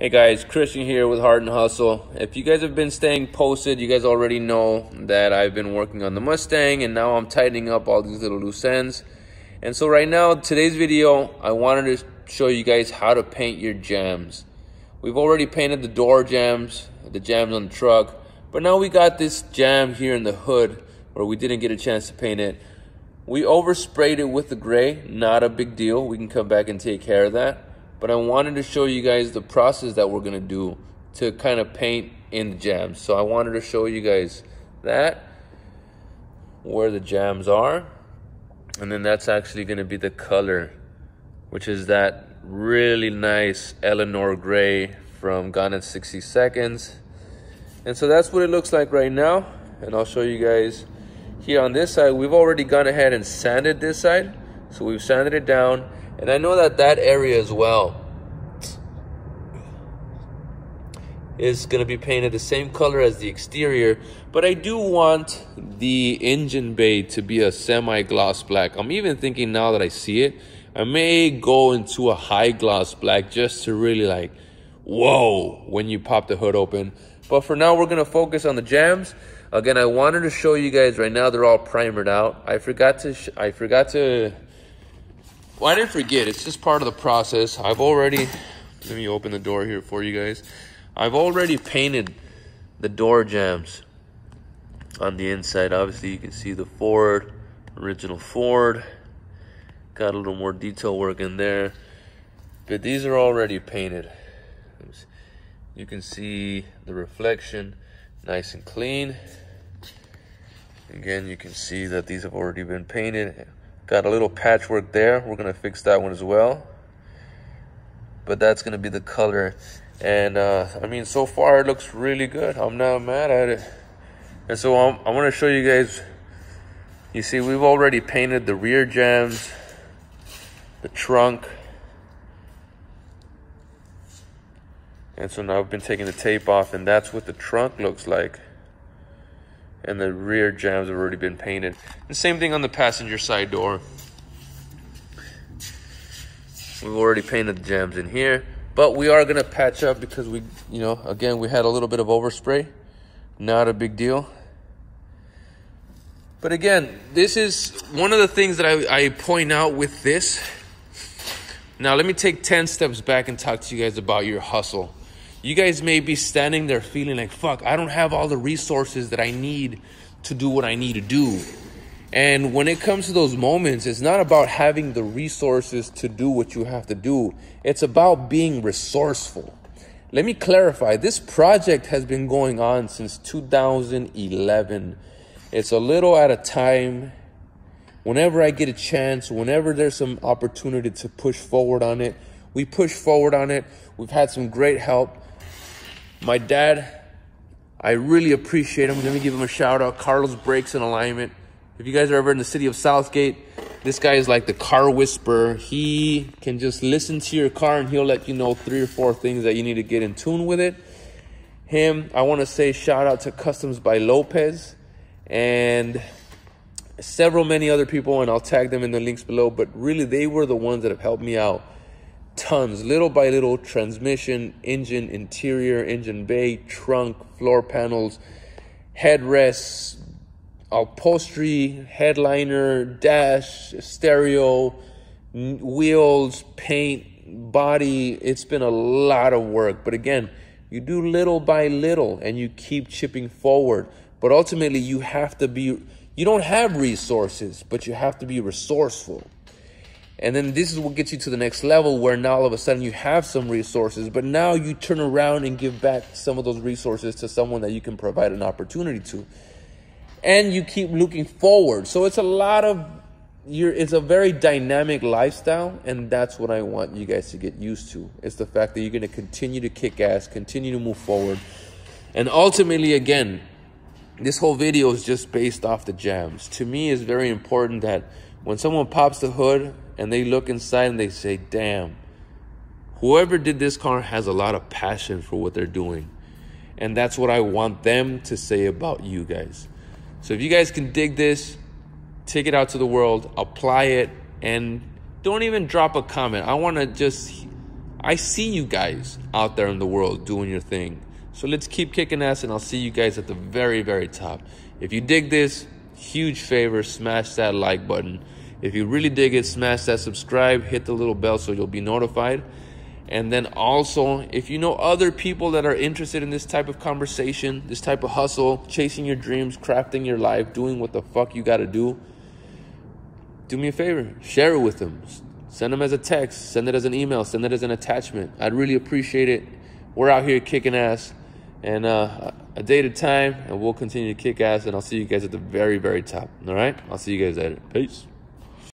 Hey guys, Christian here with Heart and Hustle. If you guys have been staying posted, you guys already know that I've been working on the Mustang and now I'm tightening up all these little loose ends. And so right now, today's video, I wanted to show you guys how to paint your jambs. We've already painted the door jambs, the jambs on the truck, but now we got this jamb here in the hood where we didn't get a chance to paint it. We oversprayed it with the gray, not a big deal. We can come back and take care of that but I wanted to show you guys the process that we're gonna do to kind of paint in the jambs. So I wanted to show you guys that, where the jambs are, and then that's actually gonna be the color, which is that really nice Eleanor gray from Gone in 60 Seconds. And so that's what it looks like right now. And I'll show you guys here on this side. We've already gone ahead and sanded this side. So we've sanded it down and I know that that area as well is going to be painted the same color as the exterior, but I do want the engine bay to be a semi-gloss black. I'm even thinking now that I see it, I may go into a high gloss black just to really like, whoa, when you pop the hood open. But for now, we're going to focus on the jambs. Again, I wanted to show you guys right now, they're all primered out. I forgot to, I forgot to well, I didn't forget. It's just part of the process. I've already, let me open the door here for you guys. I've already painted the door jambs on the inside. Obviously, you can see the Ford, original Ford. Got a little more detail work in there. But these are already painted. You can see the reflection nice and clean. Again, you can see that these have already been painted. Got a little patchwork there. We're going to fix that one as well. But that's going to be the color. And, uh, I mean, so far it looks really good. I'm not mad at it. And so I'm, I want to show you guys. You see, we've already painted the rear jambs, the trunk. And so now I've been taking the tape off, and that's what the trunk looks like and the rear jambs have already been painted. The same thing on the passenger side door. We've already painted the jambs in here, but we are gonna patch up because we, you know, again, we had a little bit of overspray. Not a big deal. But again, this is one of the things that I, I point out with this. Now, let me take 10 steps back and talk to you guys about your hustle. You guys may be standing there feeling like, fuck, I don't have all the resources that I need to do what I need to do. And when it comes to those moments, it's not about having the resources to do what you have to do, it's about being resourceful. Let me clarify this project has been going on since 2011. It's a little at a time. Whenever I get a chance, whenever there's some opportunity to push forward on it, we push forward on it. We've had some great help. My dad, I really appreciate him. Let me give him a shout out. Carlos Brakes and Alignment. If you guys are ever in the city of Southgate, this guy is like the car whisperer. He can just listen to your car and he'll let you know three or four things that you need to get in tune with it. Him, I want to say shout out to Customs by Lopez and several many other people, and I'll tag them in the links below. But really, they were the ones that have helped me out tons, little by little, transmission, engine, interior, engine bay, trunk, floor panels, headrests, upholstery, headliner, dash, stereo, wheels, paint, body. It's been a lot of work. But again, you do little by little and you keep chipping forward. But ultimately, you have to be, you don't have resources, but you have to be resourceful. And then this is what gets you to the next level where now all of a sudden you have some resources, but now you turn around and give back some of those resources to someone that you can provide an opportunity to. And you keep looking forward. So it's a lot of you're it's a very dynamic lifestyle and that's what I want you guys to get used to. It's the fact that you're going to continue to kick ass, continue to move forward. And ultimately again, this whole video is just based off the jambs. To me it's very important that when someone pops the hood and they look inside and they say, damn, whoever did this car has a lot of passion for what they're doing. And that's what I want them to say about you guys. So if you guys can dig this, take it out to the world, apply it, and don't even drop a comment. I want to just I see you guys out there in the world doing your thing. So let's keep kicking ass, and I'll see you guys at the very, very top. If you dig this, huge favor, smash that like button. If you really dig it, smash that subscribe, hit the little bell so you'll be notified. And then also, if you know other people that are interested in this type of conversation, this type of hustle, chasing your dreams, crafting your life, doing what the fuck you gotta do, do me a favor, share it with them. Send them as a text, send it as an email, send it as an attachment. I'd really appreciate it. We're out here kicking ass and uh, a day at a time, and we'll continue to kick ass. And I'll see you guys at the very, very top. All right? I'll see you guys later. Peace.